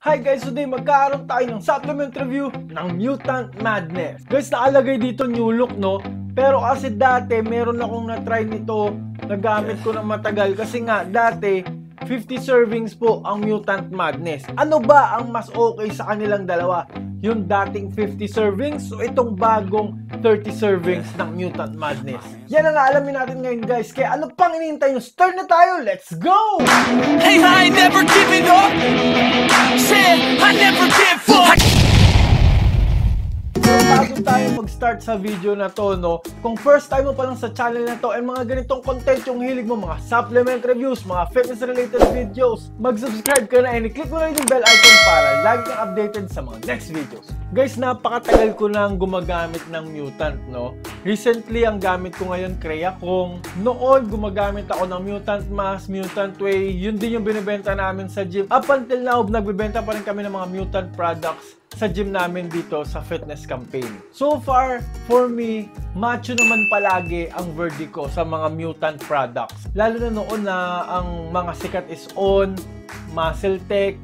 Hi guys, today magkakaroon tayo ng supplement review ng Mutant Madness. Guys, nakalagay dito new look, no? Pero kasi dati, meron akong na-try nito, nagamit ko ng matagal. Kasi nga, dati, 50 servings po ang Mutant Madness. Ano ba ang mas okay sa kanilang dalawa? Yung dating 50 servings o itong bagong 30 servings ng Mutant Madness? Yan ang alamin natin ngayon guys. Kaya ano pang inihintay nyo? Start na tayo! Let's go! Hey, I never giving up. Said I never give up. Bago tayo mag-start sa video na to, no, kung first time mo pa lang sa channel na to, ay mga ganitong content yung hilig mo, mga supplement reviews, mga fitness-related videos, mag-subscribe ka na and i-click mo na yung bell icon para lagi kang updated sa mga next videos. Guys, napakatagal ko nang gumagamit ng Mutant, no? Recently, ang gamit ko ngayon, Creacong. Noon, gumagamit ako ng Mutant Mask, Mutant Whey. Yun din yung binibenta namin sa gym. Up until now, nagbibenta pa rin kami ng mga Mutant products sa gym namin dito sa fitness campaign. So far, for me, macho naman palagi ang verdict ko sa mga mutant products. Lalo na noon na ang mga sikat is on, Muscle Tech,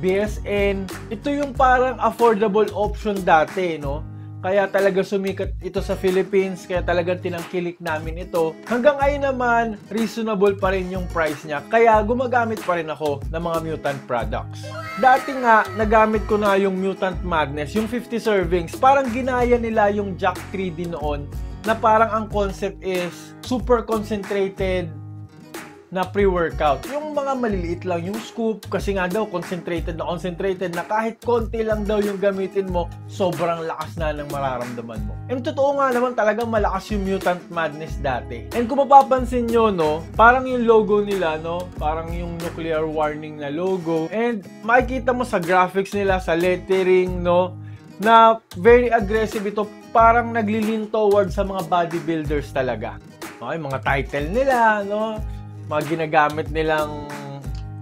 BSN. Ito yung parang affordable option dati, no? Kaya talaga sumikat ito sa Philippines, kaya talagang tinangkilik namin ito. Hanggang ngayon naman, reasonable pa rin yung price niya, kaya gumagamit pa rin ako ng mga mutant products. Dati nga, nagamit ko na yung Mutant Madness, yung 50 servings, parang ginaya nila yung Jack 3D noon, na parang ang concept is super concentrated na pre-workout. Yung mga maliliit lang yung scoop kasi nga daw concentrated na concentrated na kahit konti lang daw yung gamitin mo, sobrang lakas na ng mararamdaman mo. And totoo nga naman talagang malakas yung Mutant Madness dati. And kung mapapansin nyo, no, parang yung logo nila, no, parang yung nuclear warning na logo. And makikita mo sa graphics nila, sa lettering, no, na very aggressive ito, parang naglilin toward sa mga bodybuilders talaga. Okay, mga title nila, no, mga ginagamit nilang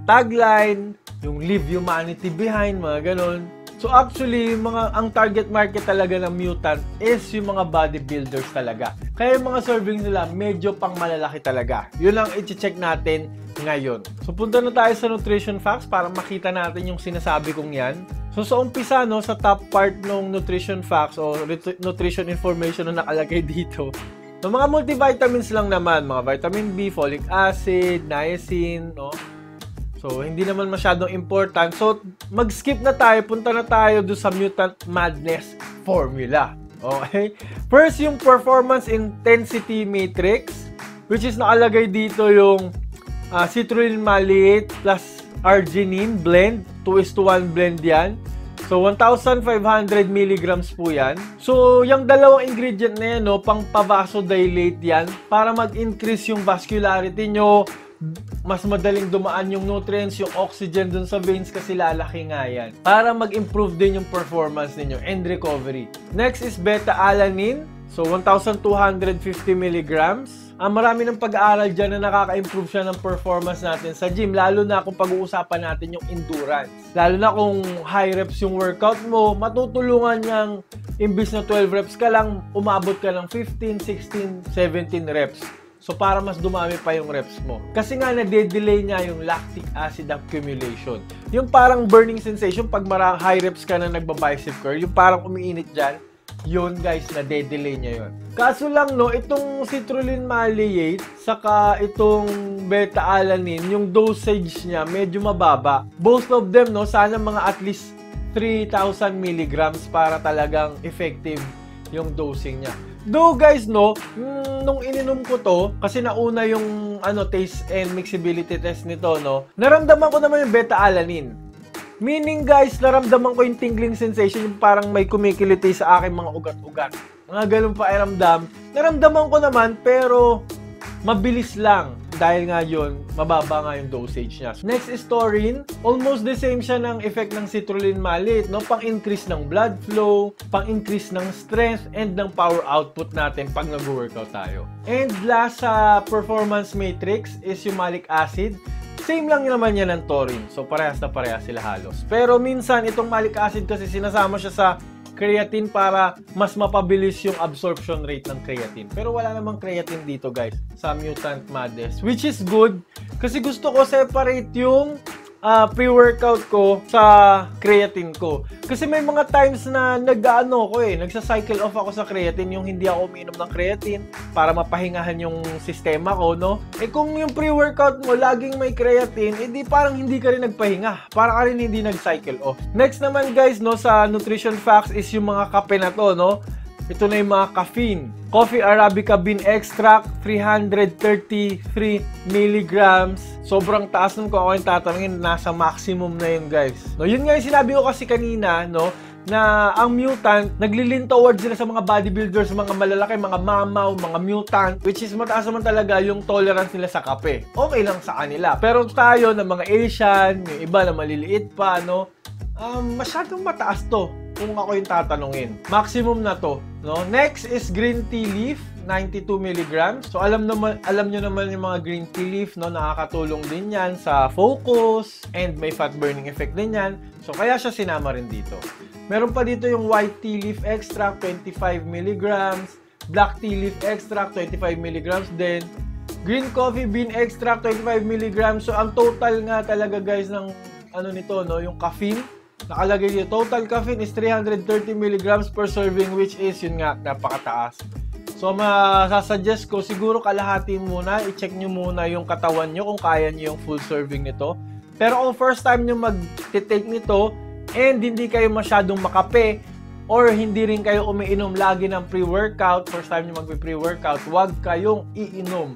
tagline, yung leave humanity behind, mga ganon. So actually, mga ang target market talaga ng Mutant is yung mga bodybuilders talaga. Kaya yung mga servings nila medyo pang malalaki talaga. Yun ang i-check natin ngayon. So punta na tayo sa nutrition facts para makita natin yung sinasabi kong yan. So sa umpisa no, sa top part ng nutrition facts o nutrition information na nakalagay dito, No, mga multivitamins lang naman, mga vitamin B, folic acid, niacin, no? So, hindi naman masyadong important. So, mag-skip na tayo, punta na tayo do sa Mutant Madness formula. Okay? First, yung performance intensity matrix, which is nakalagay dito yung uh, citrulline maleate plus arginine blend. 2 is to 1 blend yan. So, 1,500 milligrams po yan. So, yung dalawang ingredient na yan, no, pang pavasodilate yan para mag-increase yung vascularity nyo, mas madaling dumaan yung nutrients, yung oxygen dun sa veins kasi lalaki nga yan. Para mag-improve din yung performance ninyo and recovery. Next is beta-alanine. So, 1,250 milligrams. Ang marami ng pag-aaral dyan na nakaka-improve siya ng performance natin sa gym, lalo na kung pag-uusapan natin yung endurance. Lalo na kung high reps yung workout mo, matutulungan niyang imbis na 12 reps ka lang, umabot ka ng 15, 16, 17 reps. So, para mas dumami pa yung reps mo. Kasi nga, nade-delay niya yung lactic acid accumulation. Yung parang burning sensation, pag marang high reps ka na nagba-bicep curl, yung parang umiinit dyan, yun guys, na delay niya yun. Kaso lang no, itong citrulline maleate saka itong beta-alanine, yung dosage niya medyo mababa. Both of them no, sana mga at least 3,000 milligrams para talagang effective yung dosing niya. Though guys no, nung ininom ko to, kasi nauna yung ano taste and mixability test nito no, naramdaman ko naman yung beta-alanine. Meaning guys, naramdaman ko yung tingling sensation, yung parang may kumikiliti sa aking mga ugat-ugat. Mga ganun pa iramdam. Naramdaman ko naman, pero mabilis lang. Dahil nga yun, mababa nga yung dosage niya. Next is taurine. Almost the same siya ng effect ng citrulline maleate, no? Pang-increase ng blood flow, pang-increase ng strength, and ng power output natin pag nag-workout tayo. And last sa performance matrix is yung malic acid Same lang naman yan ng taurine. So, parehas na parehas sila halos. Pero minsan, itong malic acid kasi sinasama siya sa creatine para mas mapabilis yung absorption rate ng creatine. Pero wala namang creatine dito guys sa Mutant Madness. Which is good kasi gusto ko separate yung ah, pre-workout ko sa creatine ko. Kasi may mga times na nag-ano ko eh, nagsa-cycle off ako sa creatine, yung hindi ako umiinom ng creatine para mapahingahan yung sistema ko, no? Eh kung yung pre-workout mo laging may creatine, edi parang hindi ka rin nagpahinga. Para ka rin hindi nag-cycle off. Next naman guys, no, sa nutrition facts is yung mga kape na to, no? Ito na yung mga caffeine. Coffee Arabica Bean Extract, 333 milligrams. Sobrang taas nun kung ako yung tatanungin, nasa maximum na yun guys. No, yun nga yung sinabi ko kasi kanina, no, na ang mutant, naglilin towards sila sa mga bodybuilders, mga malalaki, mga mamaw, mga mutant, which is mataas naman talaga yung tolerance nila sa kape. Okay lang sa kanila. Pero tayo, na mga Asian, yung iba na maliliit pa, no, um, masyadong mataas to kung ako yung tatanungin. Maximum na to. No? Next is green tea leaf, 92 milligrams. So alam naman alam niyo naman yung mga green tea leaf no nakakatulong din 'yan sa focus and may fat burning effect din 'yan. So kaya siya sinama rin dito. Meron pa dito yung white tea leaf extract 25 milligrams, black tea leaf extract 25 milligrams din. Green coffee bean extract 25 milligrams. So ang total nga talaga guys ng ano nito no, yung caffeine nakalagay dito, total caffeine is 330 milligrams per serving which is yun nga, napakataas. So, masasuggest ko, siguro kalahati muna, i-check nyo muna yung katawan nyo kung kaya nyo yung full serving nito. Pero kung first time nyo mag-take nito, and hindi kayo masyadong makape, or hindi rin kayo umiinom lagi ng pre-workout, first time nyo mag-pre-workout, huwag kayong iinom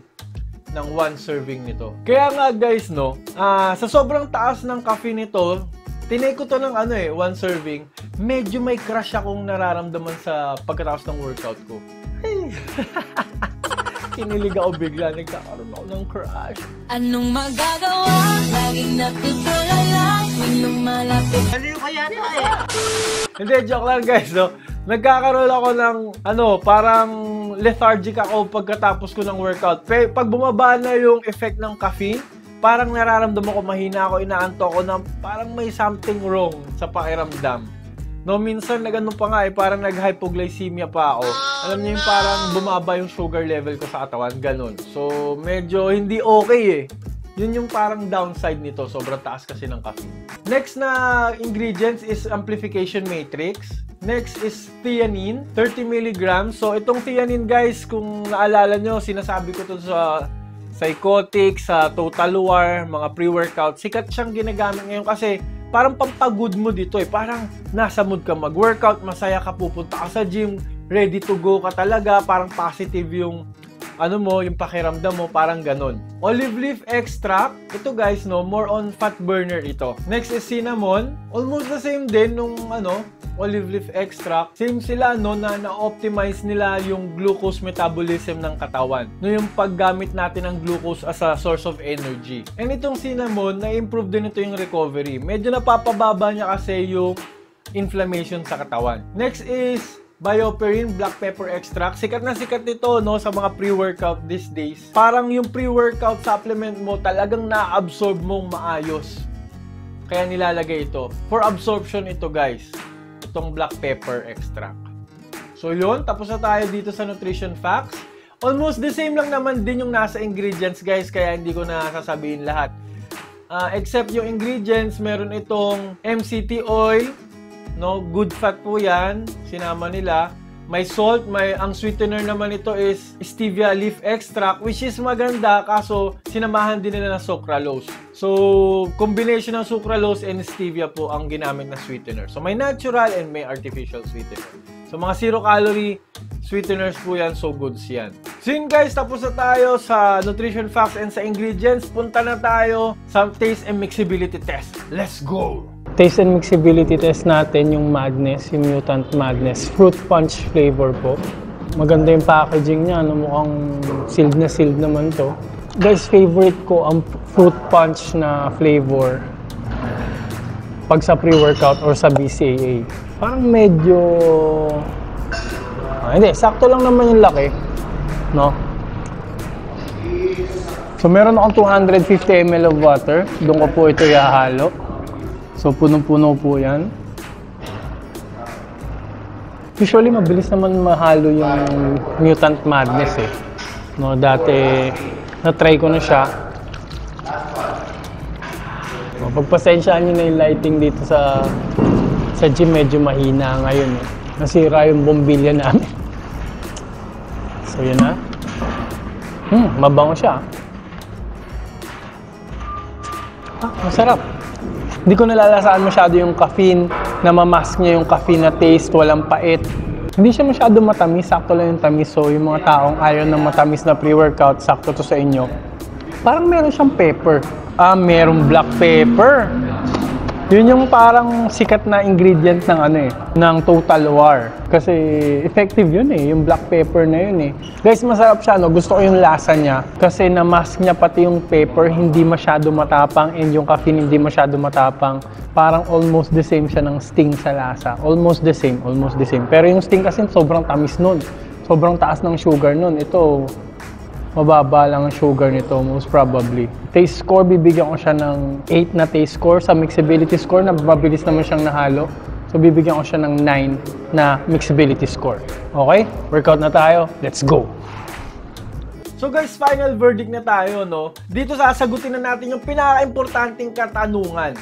ng one serving nito. Kaya nga guys, no, ah, sa sobrang taas ng caffeine nito, Tinay ko to ng ano eh, one serving. Medyo may crush akong nararamdaman sa pagkatapos ng workout ko. Ay. Kinilig ako bigla, nagkakaroon ako ng crush. Anong magagawa? Laging natutulala Tuwing lumalapit Ano kaya to eh? Hindi, joke lang guys, no? Nagkakaroon ako ng, ano, parang lethargic ako pagkatapos ko ng workout. Pe, pag bumaba na yung effect ng caffeine, parang nararamdaman ko mahina ako, inaanto ako na parang may something wrong sa pakiramdam. No, minsan na ganun pa nga eh, parang nag-hypoglycemia pa ako. Alam niyo yung parang bumaba yung sugar level ko sa katawan, ganun. So, medyo hindi okay eh. Yun yung parang downside nito, sobrang taas kasi ng caffeine. Next na ingredients is amplification matrix. Next is theanine, 30 mg. So, itong theanine guys, kung naalala nyo, sinasabi ko to sa psychotic, sa Total War, mga pre-workout. Sikat siyang ginagamit ngayon kasi parang pampagod mo dito eh. Parang nasa mood ka mag-workout, masaya ka pupunta ka sa gym, ready to go ka talaga, parang positive yung ano mo, yung pakiramdam mo, parang ganun. Olive leaf extract, ito guys, no, more on fat burner ito. Next is cinnamon, almost the same din nung ano, olive leaf extract. Same sila, no, na na-optimize nila yung glucose metabolism ng katawan. No, yung paggamit natin ng glucose as a source of energy. And itong cinnamon, na-improve din ito yung recovery. Medyo napapababa niya kasi yung inflammation sa katawan. Next is Bioperine Black Pepper Extract. Sikat na sikat nito no, sa mga pre-workout these days. Parang yung pre-workout supplement mo talagang na-absorb mong maayos. Kaya nilalagay ito. For absorption ito guys. Itong Black Pepper Extract. So yun, tapos na tayo dito sa nutrition facts. Almost the same lang naman din yung nasa ingredients guys, kaya hindi ko na sasabihin lahat. Uh, except yung ingredients, meron itong MCT oil, no? Good fat po 'yan, sinama nila. May salt, may ang sweetener naman ito is stevia leaf extract which is maganda kaso sinamahan din nila ng sucralose. So, combination ng sucralose and stevia po ang ginamit na sweetener. So, may natural and may artificial sweetener. So, mga zero calorie sweeteners po yan, so goods yan. So guys, tapos na tayo sa nutrition facts and sa ingredients. Punta na tayo sa taste and mixability test. Let's go! Taste and mixability test natin yung Madness, yung Mutant Madness. Fruit punch flavor po. Maganda yung packaging niya, no? mukhang sealed na sealed naman to. Guys, favorite ko ang fruit punch na flavor pag sa pre-workout or sa BCAA. Parang medyo... Ah, hindi, sakto lang naman yung laki. No? So, meron akong 250 ml of water. Doon ko po ito ihahalo. So, punong-puno po yan. Usually, mabilis naman mahalo yung Mutant Madness eh. No, dati, na-try ko na siya. So, pagpasensyaan nyo na yung lighting dito sa sa gym medyo mahina ngayon. Eh. Nasira yung bombilya namin. So yun na. Hmm, mabango siya. Ah, masarap. Hindi ko nalalasaan masyado yung caffeine, na mamask niya yung caffeine na taste, walang pait. Hindi siya masyado matamis, sakto lang yung tamis. So yung mga taong ayaw ng matamis na pre-workout, sakto to sa inyo. Parang meron siyang pepper. Ah, merong black pepper. Yun yung parang sikat na ingredient ng ano eh, ng Total War. Kasi effective yun eh, yung black pepper na yun eh. Guys, masarap siya, no? Gusto ko yung lasa niya. Kasi na-mask niya pati yung pepper, hindi masyado matapang and yung caffeine hindi masyado matapang. Parang almost the same siya ng sting sa lasa. Almost the same, almost the same. Pero yung sting kasi sobrang tamis nun. Sobrang taas ng sugar nun. Ito, mababa lang ang sugar nito most probably. Taste score, bibigyan ko siya ng 8 na taste score. Sa mixability score, na mabilis naman siyang nahalo. So bibigyan ko siya ng 9 na mixability score. Okay? Workout na tayo. Let's go! So guys, final verdict na tayo, no? Dito sasagutin na natin yung pinaka-importanting katanungan.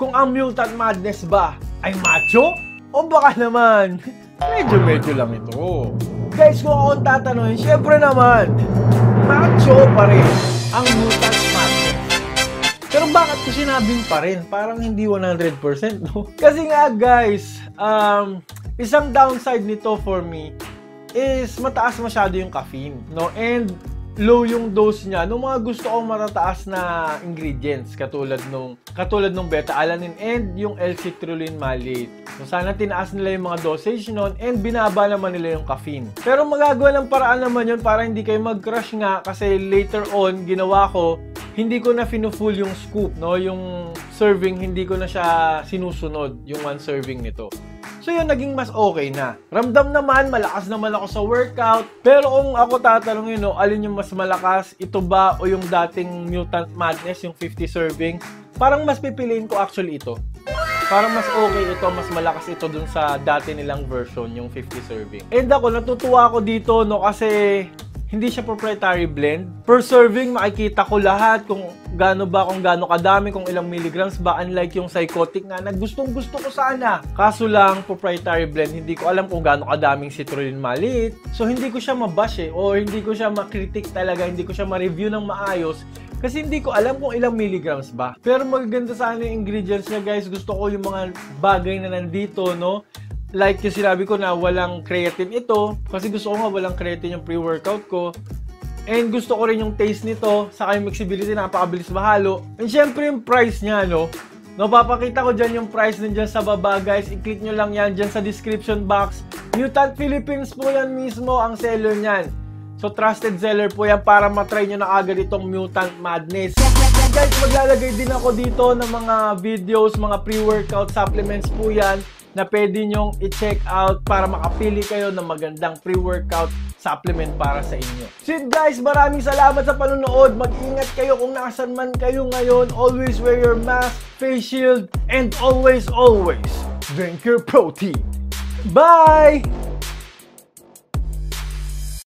Kung ang Mutant Madness ba ay macho? O baka naman, medyo-medyo lang ito. Guys, kung ako tatanungin, syempre naman, macho pa rin ang Mutant Madness. Pero bakit ko sinabing pa rin? Parang hindi 100%, no? Kasi nga guys, um, isang downside nito for me is mataas masyado yung caffeine, no? And low yung dose niya nung mga gusto kong matataas na ingredients katulad nung katulad nung beta-alanine and yung L-citrulline maleate. So sana tinaas nila yung mga dosage noon and binaba naman nila yung caffeine. Pero magagawa ng paraan naman yun para hindi kayo mag-crush nga kasi later on ginawa ko hindi ko na finu-full yung scoop, no? Yung serving, hindi ko na siya sinusunod, yung one serving nito. So yun, naging mas okay na. Ramdam naman, malakas naman ako sa workout. Pero kung ako tatanungin, no, alin yung mas malakas? Ito ba o yung dating Mutant Madness, yung 50 serving? Parang mas pipiliin ko actually ito. Parang mas okay ito, mas malakas ito dun sa dati nilang version, yung 50 serving. And ako, natutuwa ako dito, no, kasi hindi siya proprietary blend. Per serving, makikita ko lahat kung gaano ba, kung gaano kadami, kung ilang milligrams ba. Unlike yung psychotic nga, na gustong gusto ko sana. Kaso lang, proprietary blend, hindi ko alam kung gaano kadaming citrulline maliit. So, hindi ko siya mabash eh, or hindi ko siya makritik talaga, hindi ko siya ma-review ng maayos. Kasi hindi ko alam kung ilang milligrams ba. Pero magaganda sana yung ingredients niya guys. Gusto ko yung mga bagay na nandito, no? Like yung sinabi ko na walang creatine ito kasi gusto ko nga walang creatine yung pre-workout ko. And gusto ko rin yung taste nito saka yung mixability napakabilis mahalo. And syempre yung price niya no? No papakita ko dyan yung price nandiyan sa baba guys. I-click nyo lang yan dyan sa description box. Mutant Philippines po yan mismo ang seller niyan. So trusted seller po yan para matry nyo na agad itong Mutant Madness. Guys maglalagay din ako dito ng mga videos mga pre-workout supplements po yan na pwede nyong i-check out para makapili kayo ng magandang pre-workout supplement para sa inyo. So guys, maraming salamat sa panonood. Mag-ingat kayo kung nasan man kayo ngayon. Always wear your mask, face shield, and always, always drink your protein. Bye!